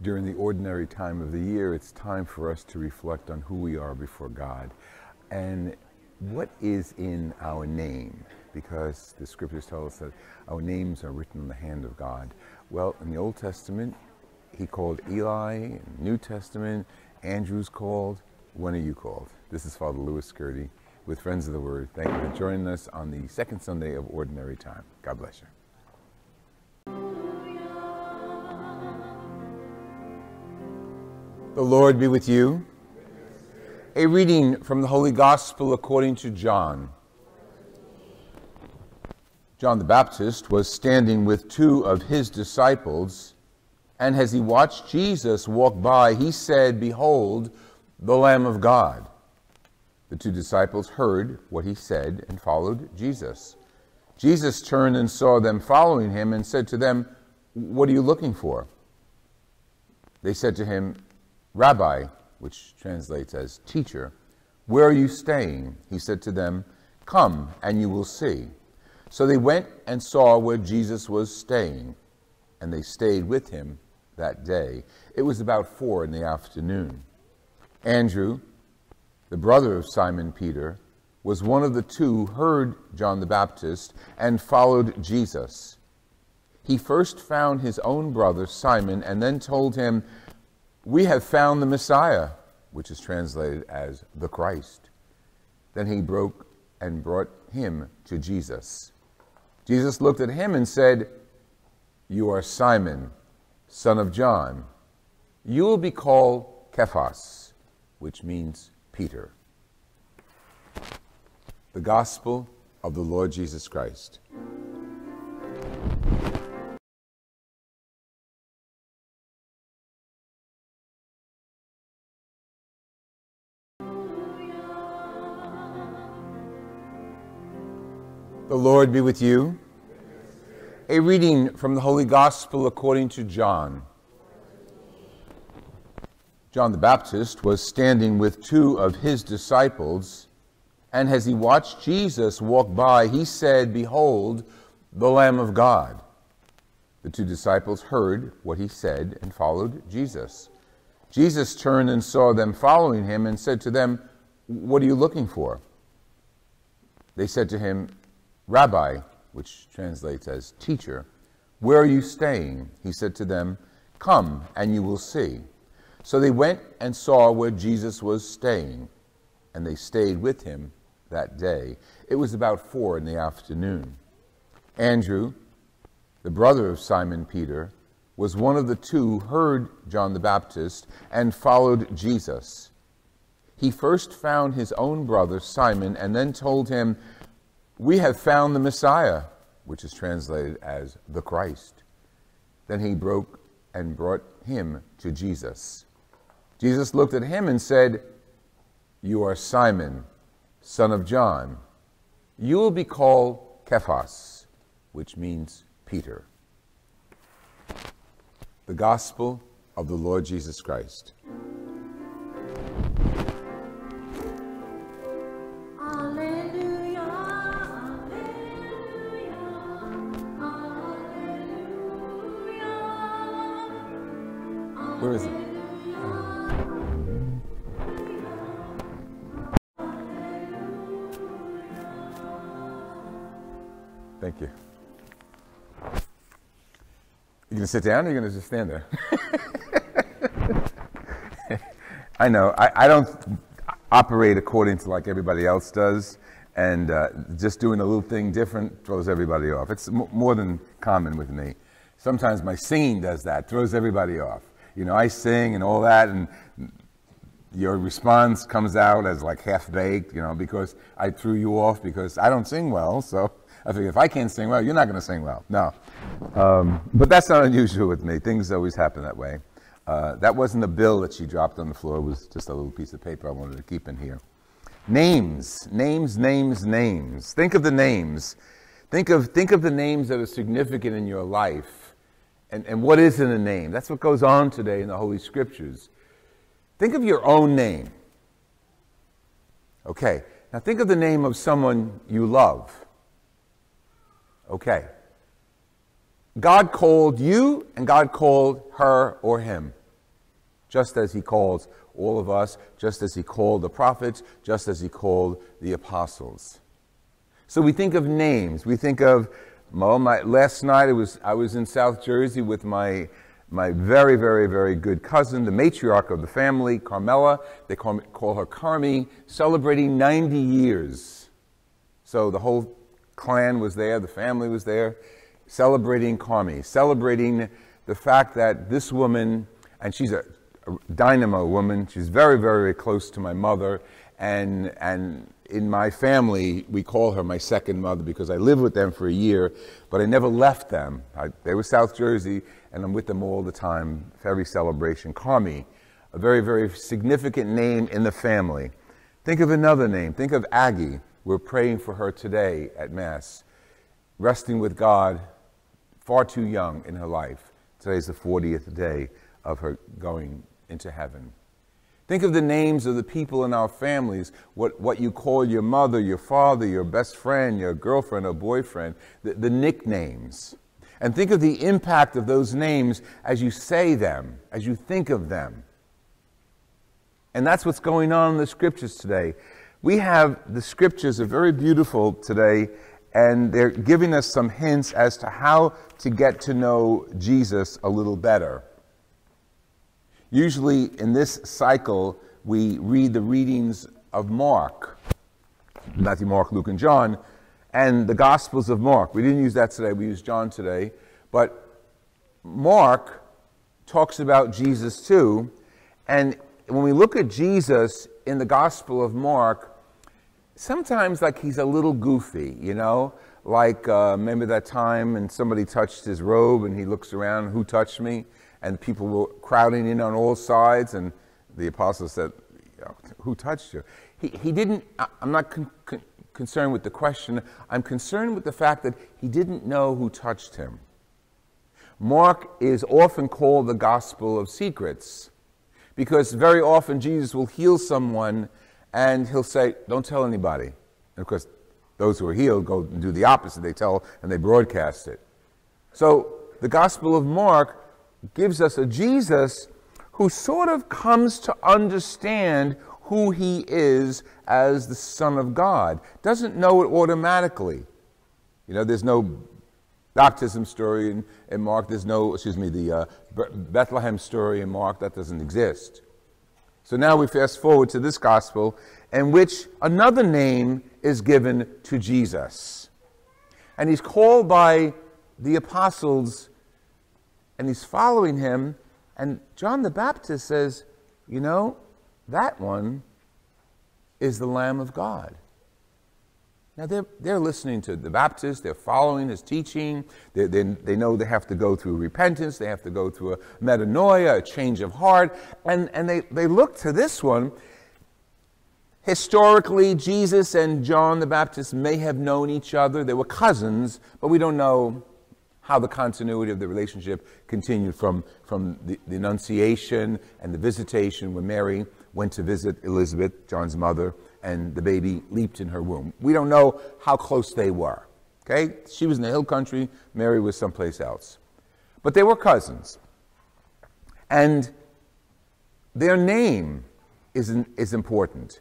During the ordinary time of the year, it's time for us to reflect on who we are before God and what is in our name, because the scriptures tell us that our names are written in the hand of God. Well, in the Old Testament, he called Eli, New Testament, Andrew's called. When are you called? This is Father Louis Scurti with Friends of the Word. Thank you for joining us on the second Sunday of Ordinary Time. God bless you. The Lord be with you. A reading from the Holy Gospel according to John. John the Baptist was standing with two of his disciples, and as he watched Jesus walk by, he said, Behold, the Lamb of God. The two disciples heard what he said and followed Jesus. Jesus turned and saw them following him and said to them, What are you looking for? They said to him, Rabbi, which translates as teacher, where are you staying? He said to them, Come and you will see. So they went and saw where Jesus was staying, and they stayed with him that day. It was about four in the afternoon. Andrew, the brother of Simon Peter, was one of the two who heard John the Baptist and followed Jesus. He first found his own brother Simon and then told him, we have found the Messiah, which is translated as the Christ. Then he broke and brought him to Jesus. Jesus looked at him and said, You are Simon, son of John. You will be called Cephas, which means Peter. The Gospel of the Lord Jesus Christ. The Lord be with you. A reading from the Holy Gospel according to John. John the Baptist was standing with two of his disciples, and as he watched Jesus walk by, he said, Behold, the Lamb of God. The two disciples heard what he said and followed Jesus. Jesus turned and saw them following him and said to them, What are you looking for? They said to him, Rabbi, which translates as teacher, where are you staying? He said to them, Come and you will see. So they went and saw where Jesus was staying, and they stayed with him that day. It was about four in the afternoon. Andrew, the brother of Simon Peter, was one of the two who heard John the Baptist and followed Jesus. He first found his own brother Simon and then told him, we have found the Messiah, which is translated as the Christ. Then he broke and brought him to Jesus. Jesus looked at him and said, You are Simon, son of John. You will be called Cephas, which means Peter. The Gospel of the Lord Jesus Christ. Where is it? Thank you. You gonna sit down or you gonna just stand there? I know. I, I, don't operate according to like everybody else does, and uh, just doing a little thing different throws everybody off. It's more than common with me. Sometimes my singing does that, throws everybody off you know, I sing and all that, and your response comes out as like half baked, you know, because I threw you off because I don't sing well. So I figure if I can't sing well, you're not going to sing well. No. Um, but that's not unusual with me. Things always happen that way. Uh, that wasn't a bill that she dropped on the floor. It was just a little piece of paper I wanted to keep in here. Names, names, names, names. Think of the names. Think of, think of the names that are significant in your life and, and what is in a name? That's what goes on today in the Holy Scriptures. Think of your own name. Okay, Now think of the name of someone you love. Okay. God called you and God called her or him, just as he calls all of us, just as he called the prophets, just as he called the apostles. So we think of names. We think of, well, my, last night it was, I was in South Jersey with my, my very, very, very good cousin, the matriarch of the family, Carmela. They call, call her Carmi, celebrating 90 years. So the whole clan was there, the family was there, celebrating Carmi, celebrating the fact that this woman, and she's a, a dynamo woman, she's very, very, very close to my mother, and, and in my family, we call her my second mother because I lived with them for a year, but I never left them. I, they were South Jersey, and I'm with them all the time for every celebration. Carmi, a very, very significant name in the family. Think of another name. Think of Aggie. We're praying for her today at Mass, resting with God, far too young in her life. Today is the 40th day of her going into heaven. Think of the names of the people in our families, what, what you call your mother, your father, your best friend, your girlfriend or boyfriend, the, the nicknames. And think of the impact of those names as you say them, as you think of them. And that's what's going on in the scriptures today. We have the scriptures are very beautiful today, and they're giving us some hints as to how to get to know Jesus a little better. Usually in this cycle, we read the readings of Mark, Matthew, Mark, Luke, and John, and the Gospels of Mark. We didn't use that today, we used John today. But Mark talks about Jesus too. And when we look at Jesus in the Gospel of Mark, sometimes like he's a little goofy, you know? Like, uh, remember that time and somebody touched his robe and he looks around, who touched me? And people were crowding in on all sides. And the apostle said, Who touched you? He, he didn't, I'm not con- con- concerned with the question. I'm concerned with the fact that he didn't know who touched him. Mark is often called the gospel of secrets because very often Jesus will heal someone and he'll say, Don't tell anybody. And of course, those who are healed go and do the opposite. They tell and they broadcast it. So the Gospel of Mark gives us a Jesus who sort of comes to understand who he is as the Son of God. Doesn't know it automatically. You know, there's no baptism story in, in Mark. There's no, excuse me, the uh, Bethlehem story in Mark. That doesn't exist. So now we fast forward to this gospel in which another name is given to Jesus. And he's called by the apostles and he's following him. And John the Baptist says, You know, that one is the Lamb of God. Now, they're, they're listening to the Baptist, they're following his teaching, they, they, they know they have to go through repentance, they have to go through a metanoia, a change of heart, and, and they, they look to this one. Historically, Jesus and John the Baptist may have known each other. They were cousins, but we don't know how the continuity of the relationship continued from, from the, the Annunciation and the visitation when Mary went to visit Elizabeth, John's mother, and the baby leaped in her womb. We don't know how close they were. Okay? She was in the hill country, Mary was someplace else. But they were cousins. And their name is, is important.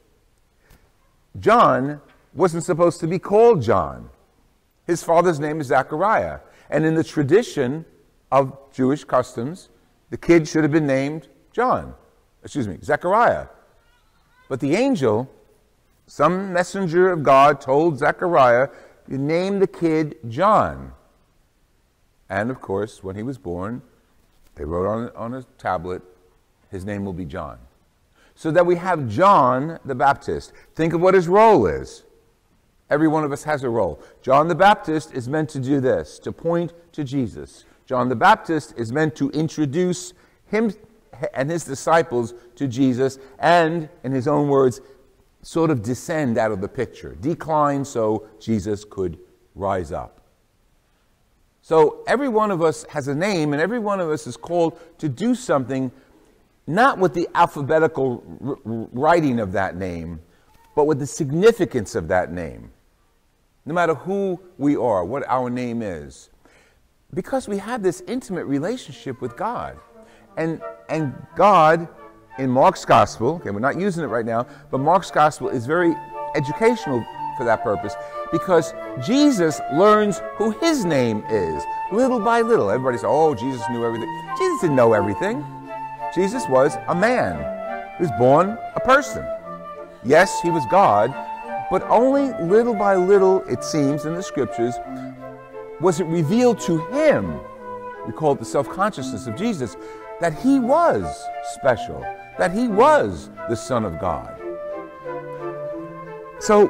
John wasn't supposed to be called John. His father's name is Zachariah. And in the tradition of Jewish customs, the kid should have been named John, excuse me, Zechariah. But the angel, some messenger of God, told Zechariah, You name the kid John. And of course, when he was born, they wrote on, on a tablet, His name will be John. So that we have John the Baptist. Think of what his role is. Every one of us has a role. John the Baptist is meant to do this, to point to Jesus. John the Baptist is meant to introduce him and his disciples to Jesus and, in his own words, sort of descend out of the picture, decline so Jesus could rise up. So every one of us has a name, and every one of us is called to do something, not with the alphabetical writing of that name, but with the significance of that name. No matter who we are, what our name is. Because we have this intimate relationship with God. And, and God, in Mark's gospel, okay, we're not using it right now, but Mark's gospel is very educational for that purpose because Jesus learns who his name is little by little. Everybody says, oh, Jesus knew everything. Jesus didn't know everything. Jesus was a man. He was born a person. Yes, he was God, but only little by little, it seems in the scriptures, was it revealed to him. We call it the self consciousness of Jesus, that he was special, that he was the Son of God. So,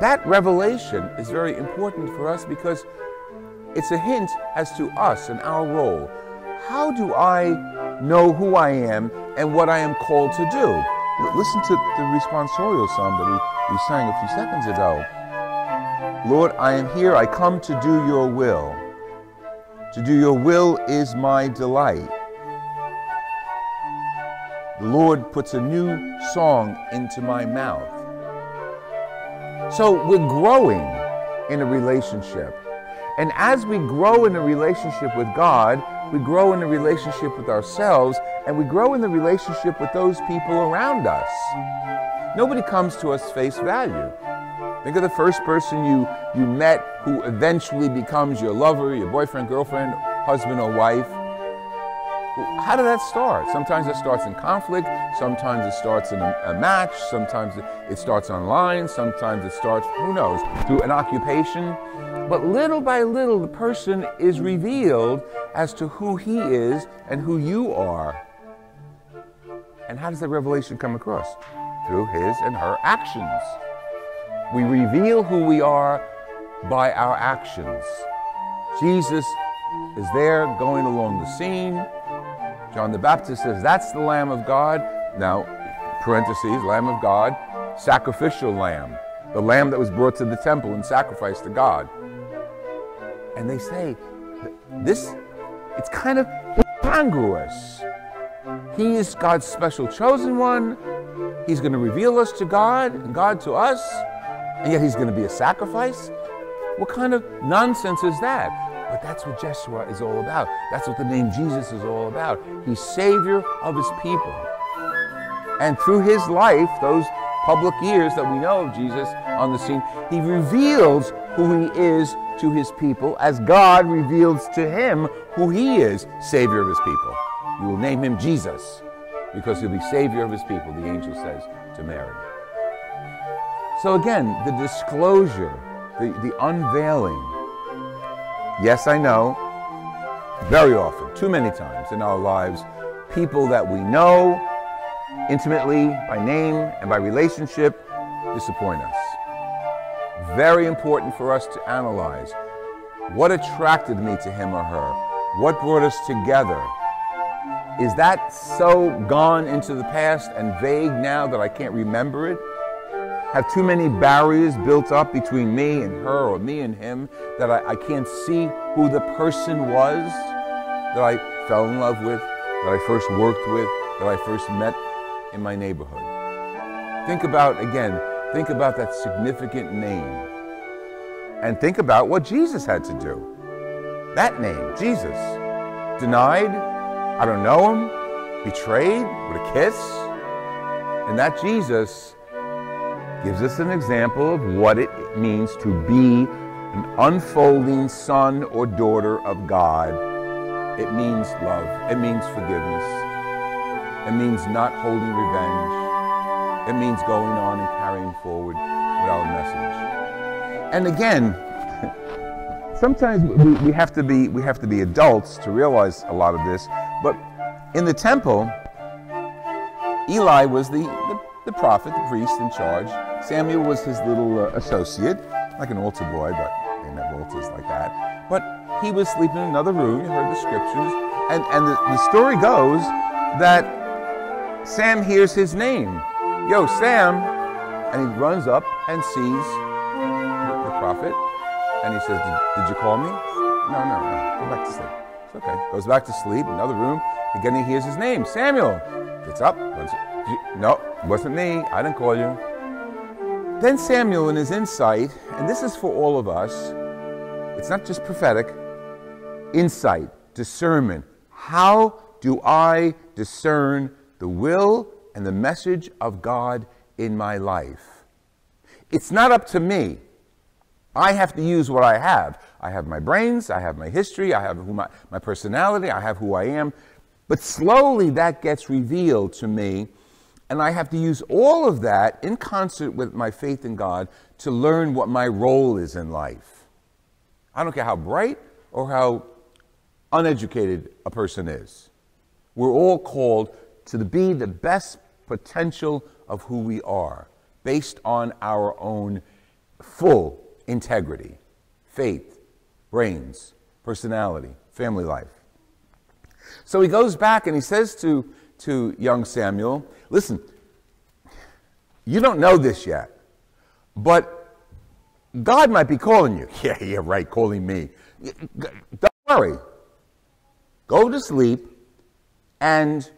that revelation is very important for us because it's a hint as to us and our role. How do I know who I am and what I am called to do? Listen to the responsorial psalm that we, we sang a few seconds ago. Lord, I am here. I come to do your will. To do your will is my delight. The Lord puts a new song into my mouth. So we're growing in a relationship. And as we grow in a relationship with God, we grow in a relationship with ourselves, and we grow in the relationship with those people around us. Nobody comes to us face value. Think of the first person you, you met who eventually becomes your lover, your boyfriend, girlfriend, husband, or wife. How did that start? Sometimes it starts in conflict, sometimes it starts in a, a match, sometimes it, it starts online, sometimes it starts, who knows, through an occupation. But little by little, the person is revealed as to who he is and who you are. And how does that revelation come across? Through his and her actions. We reveal who we are by our actions. Jesus is there going along the scene. John the Baptist says, That's the Lamb of God. Now, parentheses, Lamb of God, sacrificial lamb, the lamb that was brought to the temple and sacrificed to God. And they say, This, it's kind of incongruous. He is God's special chosen one. He's going to reveal us to God and God to us, and yet he's going to be a sacrifice? What kind of nonsense is that? But that's what Jeshua is all about. That's what the name Jesus is all about. He's Savior of His people. And through His life, those public years that we know of Jesus on the scene, He reveals who He is to His people as God reveals to Him who He is, Savior of His people. You will name Him Jesus because He'll be Savior of His people, the angel says to Mary. So again, the disclosure, the, the unveiling, Yes, I know, very often, too many times in our lives, people that we know intimately by name and by relationship disappoint us. Very important for us to analyze what attracted me to him or her? What brought us together? Is that so gone into the past and vague now that I can't remember it? Have too many barriers built up between me and her or me and him that I, I can't see who the person was that I fell in love with, that I first worked with, that I first met in my neighborhood. Think about, again, think about that significant name. And think about what Jesus had to do. That name, Jesus. Denied, I don't know him, betrayed with a kiss. And that Jesus gives us an example of what it means to be an unfolding son or daughter of God. It means love, it means forgiveness, it means not holding revenge, it means going on and carrying forward with our message. And again, sometimes we, we, have to be we have to be adults to realize a lot of this. But in the temple, Eli was the, the, the prophet, the priest in charge. Samuel was his little uh, associate, like an altar boy, but they have altars like that. But he was sleeping in another room. You heard the scriptures. And, and the, the story goes that Sam hears his name. Yo, Sam. And he runs up and sees the, the prophet. And he says, did, did you call me? No, no, no. Go back to sleep. It's okay. Goes back to sleep, another room. Again, he hears his name, Samuel. Gets up. Runs, no, wasn't me. I didn't call you. Then Samuel, in his insight, and this is for all of us, it's not just prophetic, insight, discernment. How do I discern the will and the message of God in my life? It's not up to me. I have to use what I have. I have my brains, I have my history, I have my, my personality, I have who I am. But slowly that gets revealed to me, and I have to use all of that in concert with my faith in God to learn what my role is in life. I don't care how bright or how uneducated a person is. We're all called to be the best potential of who we are based on our own full integrity, faith, brains, personality, family life. So he goes back and he says to, to young Samuel, Listen, you don't know this yet, but God might be calling you. Yeah, yeah, right, calling me. Don't worry. Go to sleep, and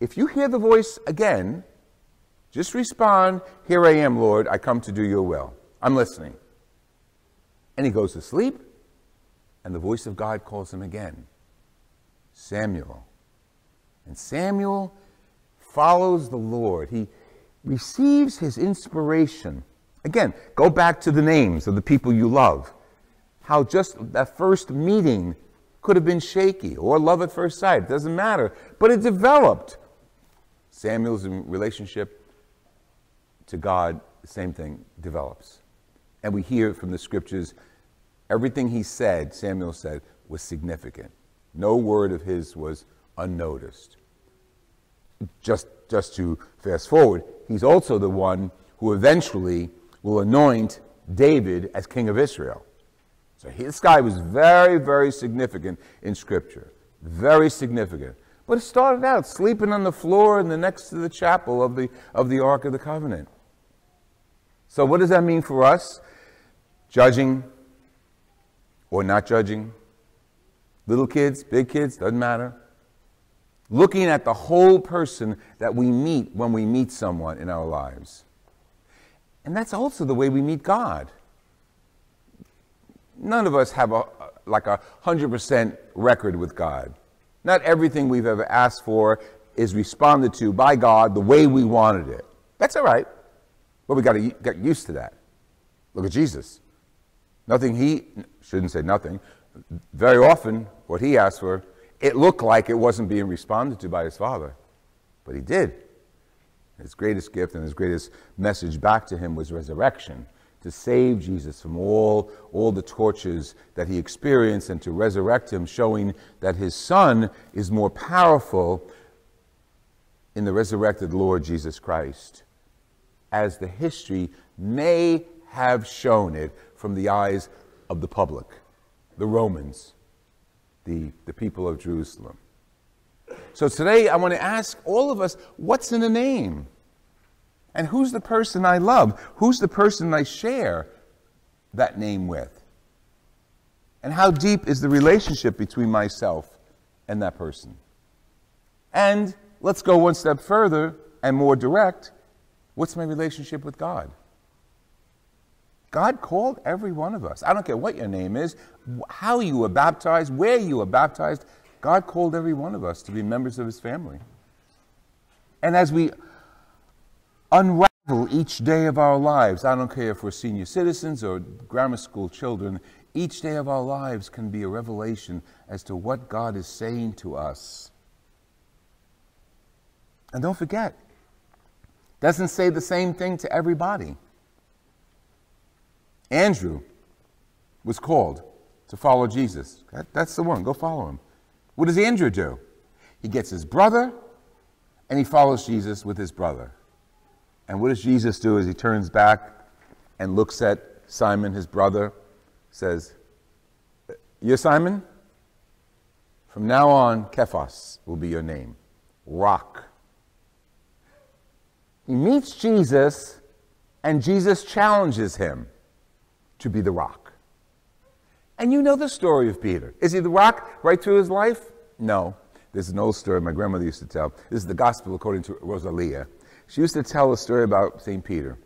if you hear the voice again, just respond, Here I am, Lord, I come to do your will. I'm listening. And he goes to sleep, and the voice of God calls him again Samuel. And Samuel follows the Lord. He receives his inspiration. Again, go back to the names of the people you love. How just that first meeting could have been shaky or love at first sight, doesn't matter. But it developed. Samuel's relationship to God, same thing develops. And we hear from the scriptures everything he said, Samuel said, was significant. No word of his was unnoticed. Just, just to fast forward, he's also the one who eventually will anoint David as king of Israel. So he, this guy was very, very significant in Scripture. Very significant. But it started out sleeping on the floor in the next to the chapel of the, of the Ark of the Covenant. So what does that mean for us? Judging or not judging? Little kids, big kids, doesn't matter. Looking at the whole person that we meet when we meet someone in our lives. And that's also the way we meet God. None of us have a, like a 100% record with God. Not everything we've ever asked for is responded to by God the way we wanted it. That's all right. But we got to get used to that. Look at Jesus. Nothing he, shouldn't say nothing, very often what he asked for, it looked like it wasn't being responded to by his father. But he did. His greatest gift and his greatest message back to him was resurrection to save Jesus from all, all the tortures that he experienced and to resurrect him, showing that his Son is more powerful in the resurrected Lord Jesus Christ, as the history may have shown it from the eyes of the public, the Romans, the, the people of Jerusalem. So today I want to ask all of us what's in a name? And who's the person I love? Who's the person I share that name with? And how deep is the relationship between myself and that person? And let's go one step further and more direct. What's my relationship with God? God called every one of us. I don't care what your name is, how you were baptized, where you were baptized. God called every one of us to be members of his family. And as we unravel each day of our lives. I don't care if we're senior citizens or grammar school children, each day of our lives can be a revelation as to what God is saying to us. And don't forget, doesn't say the same thing to everybody. Andrew was called to follow Jesus. That, that's the one. Go follow him. What does Andrew do? He gets his brother and he follows Jesus with his brother. And what does Jesus do as he turns back and looks at Simon, his brother, says, You're Simon? From now on, Kephas will be your name. Rock. He meets Jesus, and Jesus challenges him to be the rock. And you know the story of Peter. Is he the rock right through his life? No. There's an old story my grandmother used to tell. This is the gospel according to Rosalia. She used to tell a story about St. Peter.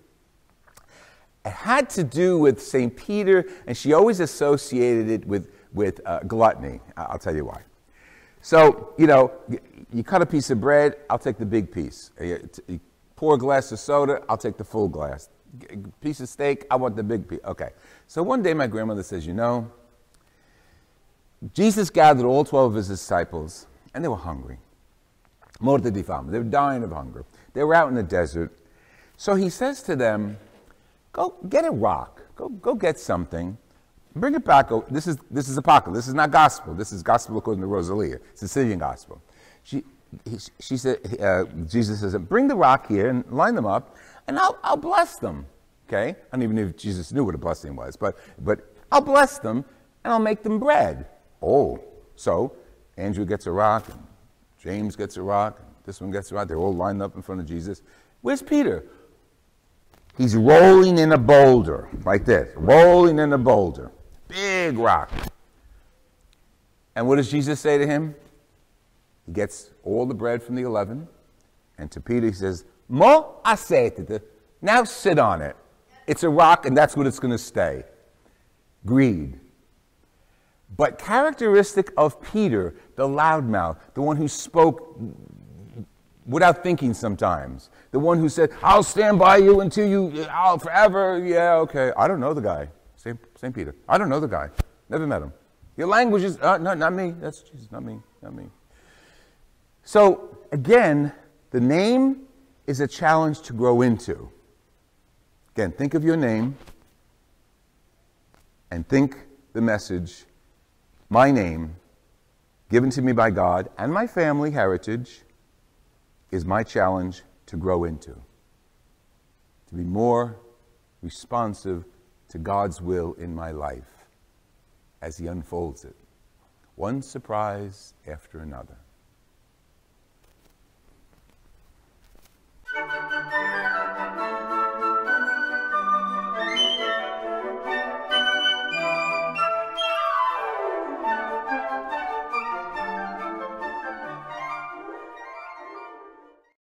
It had to do with St. Peter, and she always associated it with, with uh, gluttony. I'll tell you why. So, you know, you cut a piece of bread, I'll take the big piece. You pour a glass of soda, I'll take the full glass. Piece of steak, I want the big piece. Okay. So one day my grandmother says, You know, Jesus gathered all 12 of his disciples, and they were hungry. Morte di fame. They were dying of hunger. They were out in the desert. So he says to them, Go get a rock. Go, go get something. Bring it back. This is, this is apocalypse. This is not gospel. This is gospel according to Rosalia, Sicilian gospel. She, he, she said, uh, Jesus says, Bring the rock here and line them up, and I'll, I'll bless them. Okay? I don't even know if Jesus knew what a blessing was, but, but I'll bless them and I'll make them bread. Oh, so Andrew gets a rock, and James gets a rock, and this one gets a rock. They're all lined up in front of Jesus. Where's Peter? He's rolling in a boulder, like this, rolling in a boulder. Big rock. And what does Jesus say to him? He gets all the bread from the eleven, and to Peter he says, Mo assetete. Now sit on it. It's a rock, and that's what it's going to stay. Greed. But characteristic of Peter, the loudmouth, the one who spoke without thinking sometimes, the one who said, I'll stand by you until you, I'll forever. Yeah, okay. I don't know the guy. St. Peter. I don't know the guy. Never met him. Your language is, uh, no, not me. That's Jesus, not me, not me. So, again, the name is a challenge to grow into. Again, think of your name and think the message, my name, given to me by God and my family heritage, is my challenge to grow into. To be more responsive to God's will in my life as He unfolds it, one surprise after another.